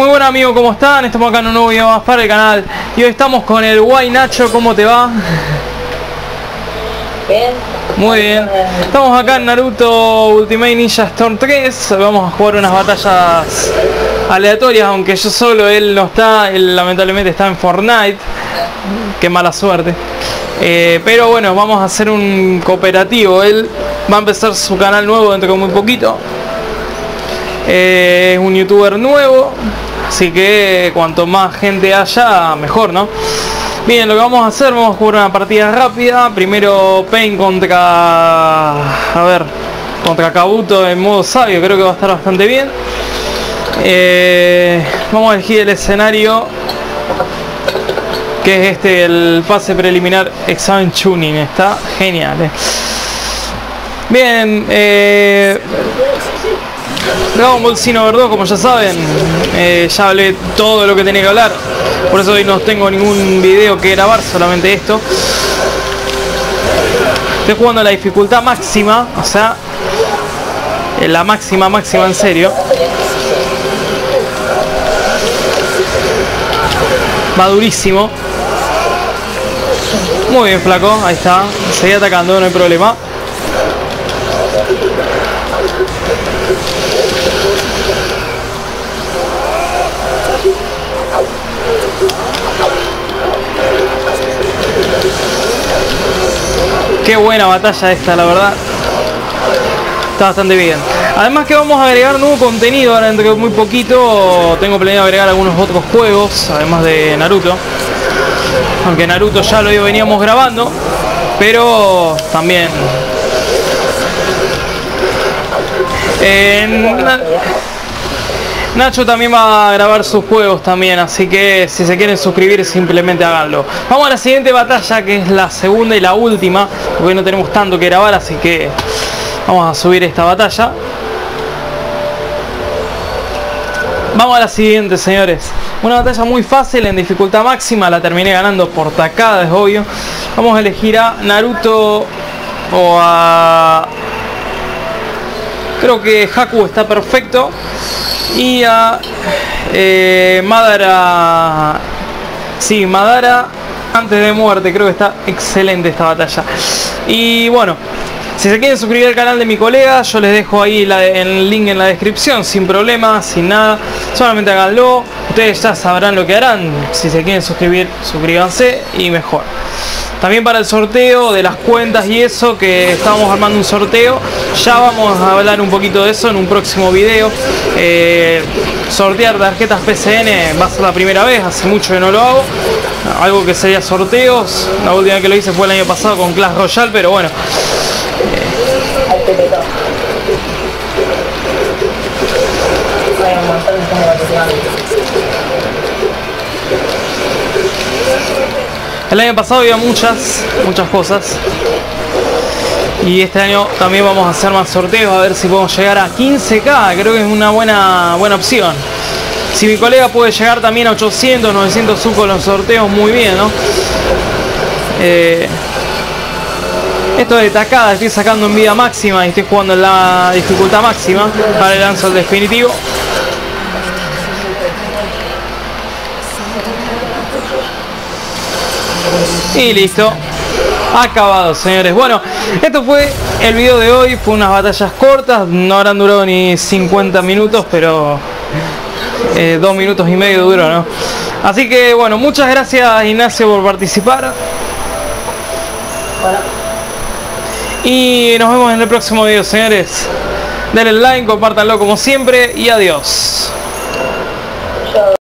Muy buen amigo, ¿cómo están? Estamos acá en un nuevo video más para el canal. Y hoy estamos con el Guay Nacho, ¿cómo te va? Bien. Muy bien. Estamos acá en Naruto Ultimate Ninja Storm 3 Vamos a jugar unas batallas aleatorias Aunque yo solo, él no está Él lamentablemente está en Fortnite. Qué mala suerte. Eh, Pero bueno, vamos a hacer un cooperativo. Él va a empezar su canal nuevo dentro de muy poquito. Eh, es un youtuber nuevo así que cuanto más gente haya mejor no bien lo que vamos a hacer vamos a jugar una partida rápida. Primero Pain contra a ver contra Kabuto en modo sabio creo que va a estar bastante bien. Eh, vamos a elegir el escenario que es este el pase preliminar examen tuning está genial eh. bien eh, Dragon Ball Xenoverse 2, como ya saben, eh, ya hablé todo lo que tenía que hablar. Por eso hoy no tengo ningún video que grabar, solamente esto. Estoy jugando la dificultad máxima, o sea, la máxima, máxima en serio. Va durísimo. Muy bien, flaco, ahí está. Seguí atacando, no hay problema. Qué buena batalla esta, la verdad. Está bastante bien. Además que vamos a agregar nuevo contenido ahora dentro de muy poquito. Tengo planeado agregar algunos otros juegos, además de Naruto. Aunque Naruto ya lo veníamos grabando. Pero también... En... Nacho también va a grabar sus juegos también, así que si se quieren suscribir simplemente háganlo. Vamos a la siguiente batalla que es la segunda y la última, porque no tenemos tanto que grabar, así que vamos a subir esta batalla. Vamos a la siguiente, señores. Una batalla muy fácil en dificultad máxima, la terminé ganando por tacada, es obvio. Vamos a elegir a Naruto o a... Creo que Haku está perfecto y a eh, Madara. Sí, Madara antes de muerte creo que está excelente esta batalla. Y bueno si se quieren suscribir al canal de mi colega yo les dejo ahí el link en la descripción sin problema, sin nada. Solamente háganlo, ustedes ya sabrán lo que harán. Si se quieren suscribir, suscríbanse y mejor también para el sorteo de las cuentas y eso, que estábamos armando un sorteo. Ya vamos a hablar un poquito de eso en un próximo video. Eh, sortear tarjetas PCN va a ser la primera vez, hace mucho que no lo hago. Algo que sería sorteos. La última vez que lo hice fue el año pasado con Clash Royale, pero bueno. El año pasado había muchas, muchas cosas. Y este año también vamos a hacer más sorteos, a ver si podemos llegar a 15k. Creo que es una buena, buena opción. Si mi colega puede llegar también a 800, 900 sub con los sorteos, muy bien, ¿no? Eh, esto de tacada, estoy sacando en vida máxima y estoy jugando en la dificultad máxima. Ahora lanzo el definitivo. Y listo. Acabado, señores. Bueno, esto fue el video de hoy. Fue unas batallas cortas. No habrán durado ni 50 minutos, pero eh, dos minutos y medio duró, ¿no? Así que bueno, muchas gracias Ignacio por participar. Y nos vemos en el próximo video, señores. Denle like, compártanlo como siempre y adiós.